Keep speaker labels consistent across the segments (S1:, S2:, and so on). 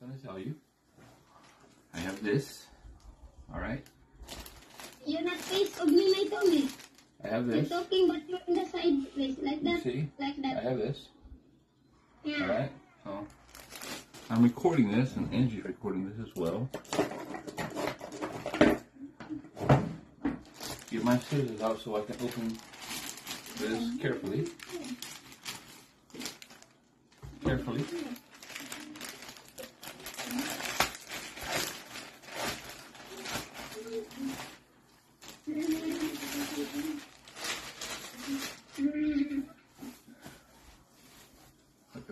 S1: gonna tell you. I have this. All right.
S2: You're not face of me, my Tommy.
S1: I have this.
S2: You're talking, but you're on the side face, like
S1: You see?
S2: Like
S1: I have this.
S2: Yeah.
S1: All right. So I'm recording this, and Angie's recording this as well. Get my scissors out so I can open this carefully. Carefully.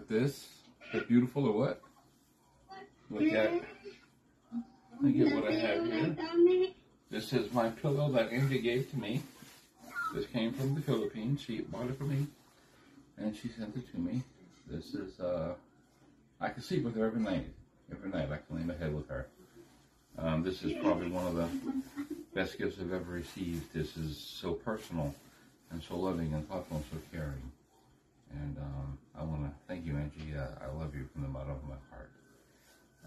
S1: This. Is that beautiful or what? Look at. Look at what I have here. This is my pillow that Angie gave to me. This came from the Philippines. She bought it for me, and she sent it to me. This is uh, I can sleep with her every night. Every night I can lay my head with her. Um, this is probably one of the best gifts I've ever received. This is so personal, and so loving, and thoughtful, and so caring. And um, I want to thank I love you from the bottom of my heart.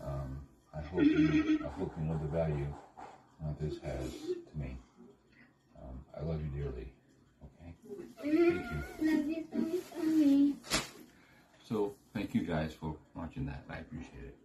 S1: Um, I hope you, I hope you know the value uh, this has to me. Um, I love you dearly. Okay. Thank you.
S2: Love you, Tommy, Tommy.
S1: So thank you guys for watching that. I appreciate it.